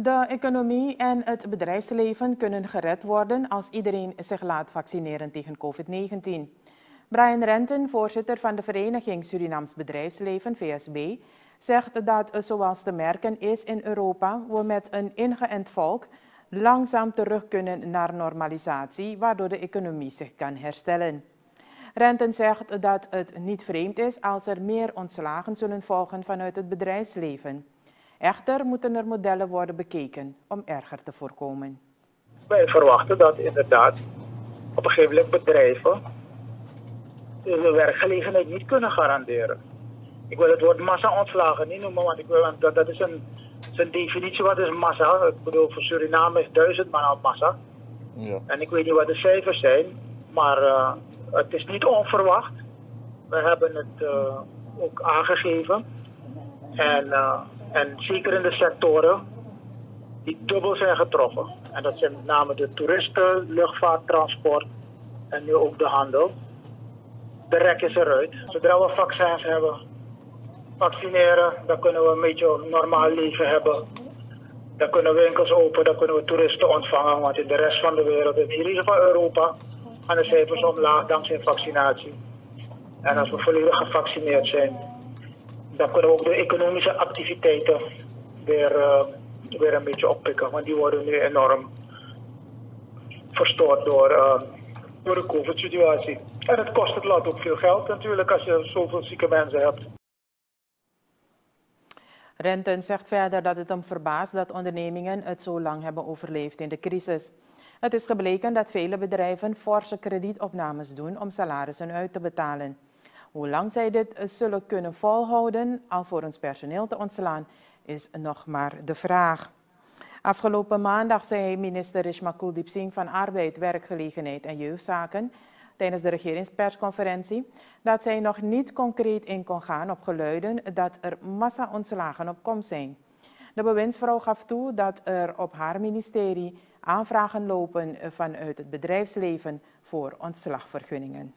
De economie en het bedrijfsleven kunnen gered worden als iedereen zich laat vaccineren tegen COVID-19. Brian Renten, voorzitter van de Vereniging Surinaams Bedrijfsleven, VSB, zegt dat zoals te merken is in Europa, we met een ingeënt volk langzaam terug kunnen naar normalisatie, waardoor de economie zich kan herstellen. Renten zegt dat het niet vreemd is als er meer ontslagen zullen volgen vanuit het bedrijfsleven. Echter moeten er modellen worden bekeken om erger te voorkomen. Wij verwachten dat inderdaad op een gegeven moment bedrijven de werkgelegenheid niet kunnen garanderen. Ik wil het woord massa-ontslagen niet noemen, want ik wil, dat, dat is een, een definitie wat is massa. Ik bedoel, voor Suriname is duizend man al massa. Ja. En ik weet niet wat de cijfers zijn, maar uh, het is niet onverwacht. We hebben het uh, ook aangegeven. En uh, en zeker in de sectoren die dubbel zijn getroffen. En dat zijn met name de toeristen, luchtvaart, transport en nu ook de handel. De rek is eruit. Zodra we vaccins hebben, vaccineren, dan kunnen we een beetje normaal leven hebben. Dan kunnen winkels open, dan kunnen we toeristen ontvangen. Want in de rest van de wereld, in ieder geval Europa, gaan de cijfers omlaag dankzij vaccinatie. En als we volledig gevaccineerd zijn, dan kunnen we ook de economische activiteiten weer, uh, weer een beetje oppikken. Want die worden nu enorm verstoord door, uh, door de COVID-situatie. En het kost het land ook veel geld natuurlijk als je zoveel zieke mensen hebt. Renten zegt verder dat het hem verbaast dat ondernemingen het zo lang hebben overleefd in de crisis. Het is gebleken dat vele bedrijven forse kredietopnames doen om salarissen uit te betalen. Hoe lang zij dit zullen kunnen volhouden, alvorens personeel te ontslaan, is nog maar de vraag. Afgelopen maandag zei minister Rishma Kuldeep van Arbeid, Werkgelegenheid en Jeugdzaken tijdens de regeringspersconferentie dat zij nog niet concreet in kon gaan op geluiden dat er massa-ontslagen op komst zijn. De bewindsvrouw gaf toe dat er op haar ministerie aanvragen lopen vanuit het bedrijfsleven voor ontslagvergunningen.